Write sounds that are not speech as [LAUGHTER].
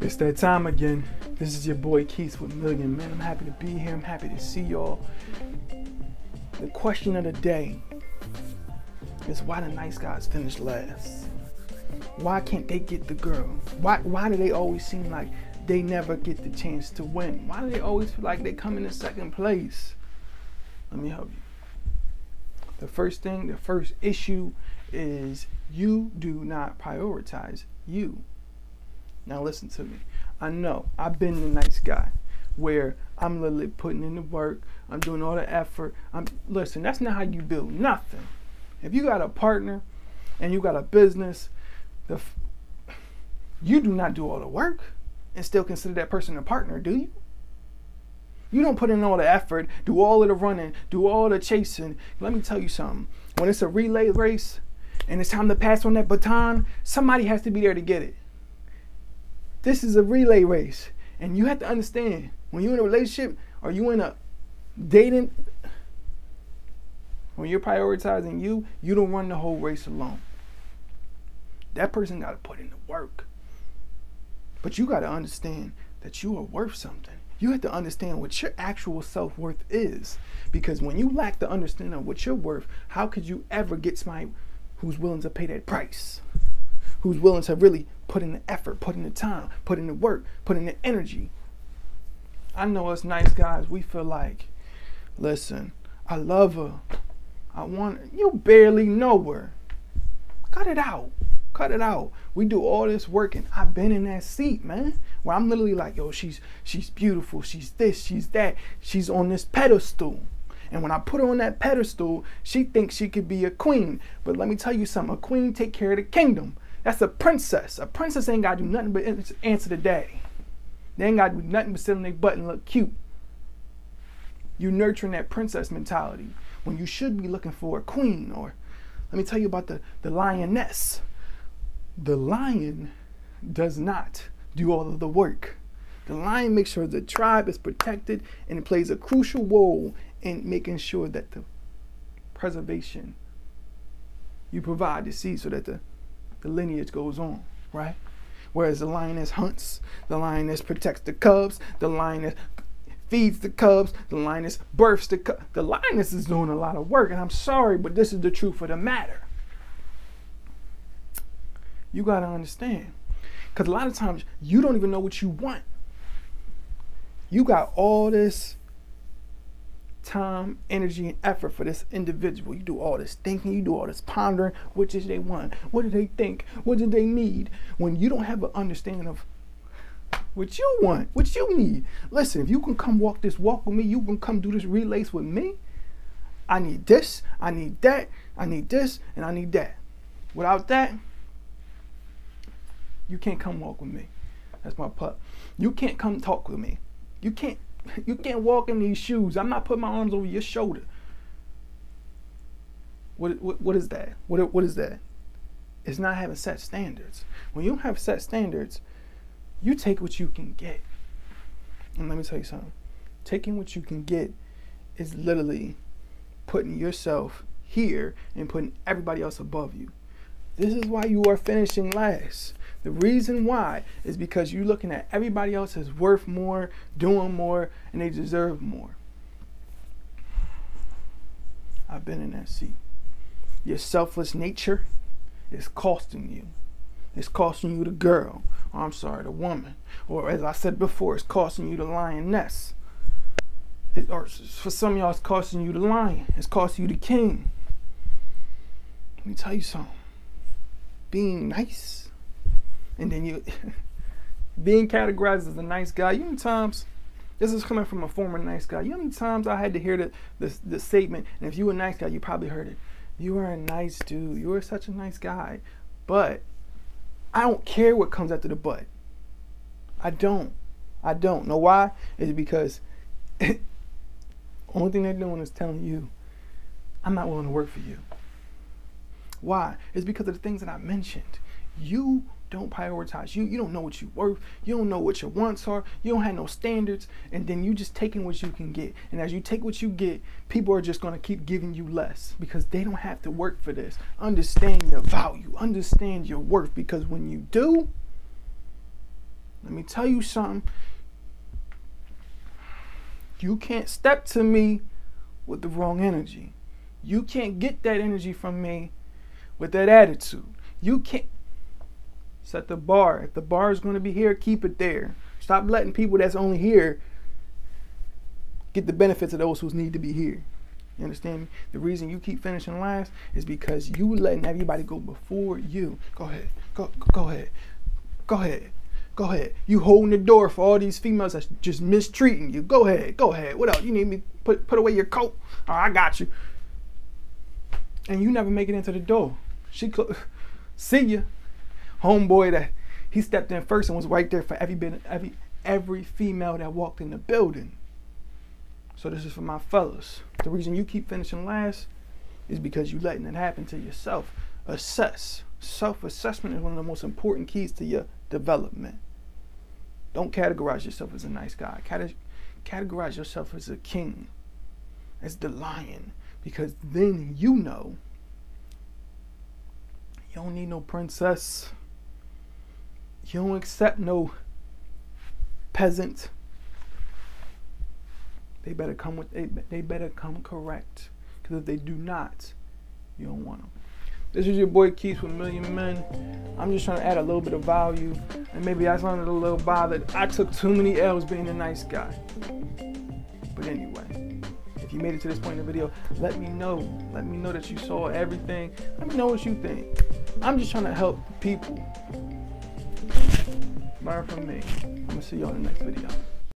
It's that time again. This is your boy Keith with Million Men. I'm happy to be here. I'm happy to see y'all. The question of the day is why the nice guys finish last? Why can't they get the girl? Why why do they always seem like they never get the chance to win? Why do they always feel like they come in the second place? Let me help you. The first thing, the first issue is you do not prioritize you. Now listen to me. I know I've been the nice guy where I'm literally putting in the work, I'm doing all the effort. I'm listen, that's not how you build nothing. If you got a partner and you got a business, the you do not do all the work and still consider that person a partner, do you? You don't put in all the effort, do all of the running, do all the chasing. Let me tell you something. When it's a relay race and it's time to pass on that baton, somebody has to be there to get it. This is a relay race. And you have to understand when you're in a relationship or you in a dating, when you're prioritizing you, you don't run the whole race alone. That person got to put in the work. But you got to understand that you are worth something. You have to understand what your actual self worth is. Because when you lack the understanding of what you're worth, how could you ever get somebody who's willing to pay that price? Who's willing to really put in the effort, put in the time, put in the work, put in the energy. I know us nice guys, we feel like, listen, I love her. I want her. You barely know her. Cut it out. Cut it out. We do all this work and I've been in that seat, man. Where I'm literally like, yo, she's she's beautiful. She's this, she's that. She's on this pedestal. And when I put her on that pedestal, she thinks she could be a queen. But let me tell you something, a queen take care of the kingdom. That's a princess. A princess ain't got to do nothing but answer the daddy. They ain't got to do nothing but sit on their butt and look cute. You nurturing that princess mentality when you should be looking for a queen. Or let me tell you about the, the lioness. The lion does not do all of the work. The lion makes sure the tribe is protected and it plays a crucial role in making sure that the preservation you provide the seed so that the the lineage goes on, right? Whereas the lioness hunts, the lioness protects the cubs, the lioness feeds the cubs, the lioness births the cubs. The lioness is doing a lot of work, and I'm sorry, but this is the truth of the matter. You got to understand. Because a lot of times you don't even know what you want. You got all this time, energy, and effort for this individual. You do all this thinking, you do all this pondering. What did they want? What do they think? What do they need? When you don't have an understanding of what you want, what you need. Listen, if you can come walk this walk with me, you can come do this relays with me. I need this, I need that, I need this, and I need that. Without that, you can't come walk with me. That's my pup. You can't come talk with me. You can't you can't walk in these shoes. I'm not putting my arms over your shoulder. What, what, what is that? What, what is that? It's not having set standards. When you have set standards, you take what you can get. And let me tell you something. Taking what you can get is literally putting yourself here and putting everybody else above you. This is why you are finishing last. The reason why is because you're looking at everybody else as worth more, doing more, and they deserve more. I've been in that seat. Your selfless nature is costing you. It's costing you the girl. Or I'm sorry, the woman. Or as I said before, it's costing you the lioness. It, or for some y'all, it's costing you the lion. It's costing you the king. Let me tell you something. Being nice and then you [LAUGHS] being categorized as a nice guy. You know times this is coming from a former nice guy. You know times I had to hear the, the, the statement, and if you were a nice guy, you probably heard it. You are a nice dude. You are such a nice guy. But I don't care what comes after the but. I don't. I don't. Know why? Is because [LAUGHS] only thing they're doing is telling you, I'm not willing to work for you. Why? It's because of the things that I mentioned. You don't prioritize you. You don't know what you're worth. You don't know what your wants are. You don't have no standards. And then you just taking what you can get. And as you take what you get, people are just going to keep giving you less because they don't have to work for this. Understand your value. Understand your worth because when you do, Let me tell you something. You can't step to me with the wrong energy. You can't get that energy from me with that attitude. You can't set the bar. If the bar is going to be here, keep it there. Stop letting people that's only here get the benefits of those who need to be here. You understand me? The reason you keep finishing last is because you letting everybody go before you. Go ahead. Go go ahead. Go ahead. Go ahead. You holding the door for all these females that's just mistreating you. Go ahead. Go ahead. What else? You need me put put away your coat? Oh, I got you. And you never make it into the door. She cl- see ya. Homeboy that he stepped in first and was right there for every every every female that walked in the building. So this is for my fellas. The reason you keep finishing last is because you letting it happen to yourself. Assess. Self-assessment is one of the most important keys to your development. Don't categorize yourself as a nice guy. categorize yourself as a king, as the lion, because then you know you don't need no princess. You don't accept no peasant they better come with they, they better come correct. Because if they do not, you don't want them. This is your boy Keith with Million Men. I'm just trying to add a little bit of value, and maybe I sounded a little bothered. I took too many L's being a nice guy. But anyway, if you made it to this point in the video, let me know. Let me know that you saw everything. Let me know what you think. I'm just trying to help people learn from me. I'm gonna see you on the next video.